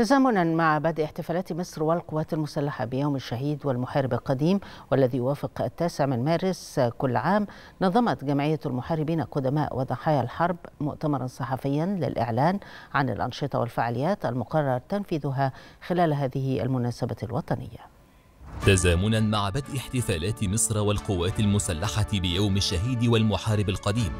تزامنا مع بدء احتفالات مصر والقوات المسلحة بيوم الشهيد والمحارب القديم والذي يوافق التاسع من مارس كل عام نظمت جمعية المحاربين القدماء وضحايا الحرب مؤتمرا صحفيا للإعلان عن الأنشطة والفعاليات المقرر تنفيذها خلال هذه المناسبة الوطنية. تزامنا مع بدء احتفالات مصر والقوات المسلحة بيوم الشهيد والمحارب القديم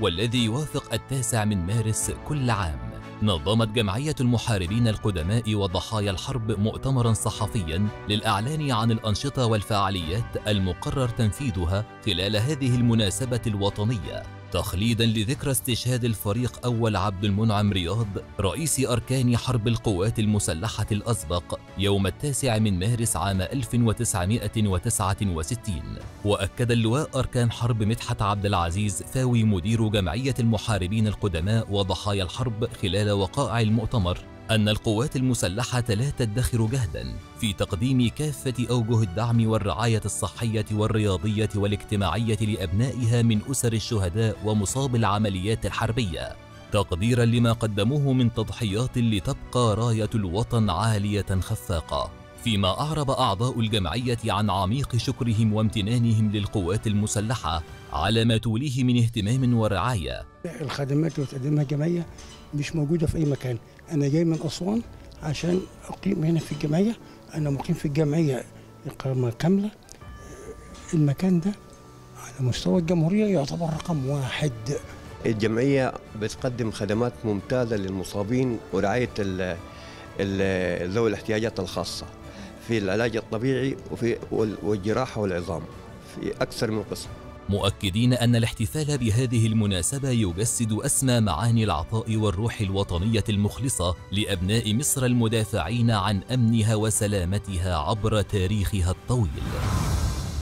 والذي يوافق التاسع من مارس كل عام. نظمت جمعية المحاربين القدماء وضحايا الحرب مؤتمرا صحفيا للإعلان عن الأنشطة والفعاليات المقرر تنفيذها خلال هذه المناسبة الوطنية. تخليدا لذكرى استشهاد الفريق أول عبد المنعم رياض رئيس أركان حرب القوات المسلحة الأسبق يوم التاسع من مارس عام 1969 وأكد اللواء أركان حرب مدحت عبد العزيز فاوي مدير جمعية المحاربين القدماء وضحايا الحرب خلال وقائع المؤتمر. أن القوات المسلحة لا تدخر جهدا في تقديم كافة أوجه الدعم والرعاية الصحية والرياضية والاجتماعية لأبنائها من أسر الشهداء ومصاب العمليات الحربية تقديرا لما قدموه من تضحيات لتبقى راية الوطن عالية خفاقة. فيما أعرب أعضاء الجمعية عن عميق شكرهم وامتنانهم للقوات المسلحة على ما توليه من اهتمام ورعاية الخدمات اللي بتقدمها الجمعية مش موجودة في أي مكان. أنا جاي من أسوان عشان أقيم هنا في الجمعية. أنا مقيم في الجمعية إقامة كاملة. المكان ده على مستوى الجمهورية يعتبر رقم واحد. الجمعية بتقدم خدمات ممتازة للمصابين ورعاية ذوي الاحتياجات الخاصة في العلاج الطبيعي وفي والجراحة والعظام في أكثر من قسم. مؤكدين أن الاحتفال بهذه المناسبة يجسد أسمى معاني العطاء والروح الوطنية المخلصة لأبناء مصر المدافعين عن أمنها وسلامتها عبر تاريخها الطويل.